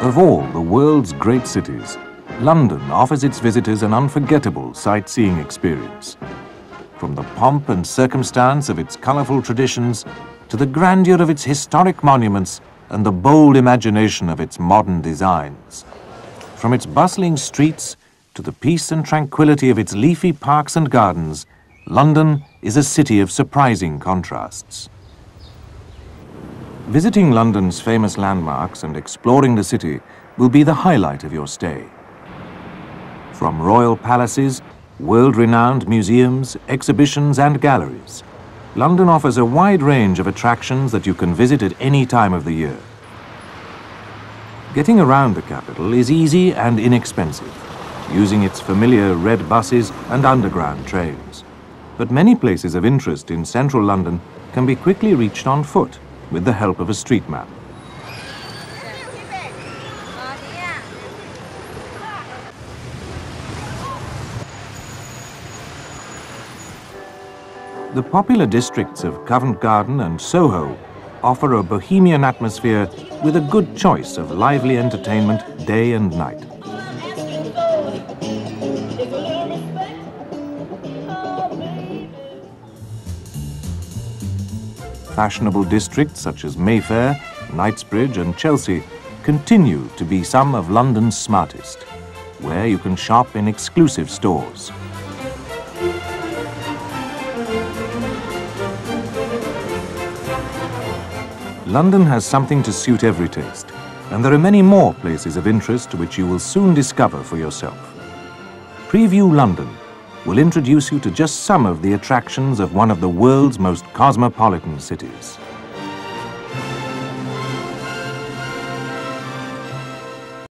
Of all the world's great cities, London offers its visitors an unforgettable sightseeing experience. From the pomp and circumstance of its colourful traditions to the grandeur of its historic monuments and the bold imagination of its modern designs. From its bustling streets to the peace and tranquility of its leafy parks and gardens, London is a city of surprising contrasts. Visiting London's famous landmarks and exploring the city will be the highlight of your stay. From royal palaces, world-renowned museums, exhibitions and galleries, London offers a wide range of attractions that you can visit at any time of the year. Getting around the capital is easy and inexpensive, using its familiar red buses and underground trains. But many places of interest in central London can be quickly reached on foot with the help of a street map. The popular districts of Covent Garden and Soho offer a bohemian atmosphere with a good choice of lively entertainment day and night. Fashionable districts such as Mayfair, Knightsbridge and Chelsea continue to be some of London's smartest, where you can shop in exclusive stores. London has something to suit every taste, and there are many more places of interest which you will soon discover for yourself. Preview London will introduce you to just some of the attractions of one of the world's most cosmopolitan cities.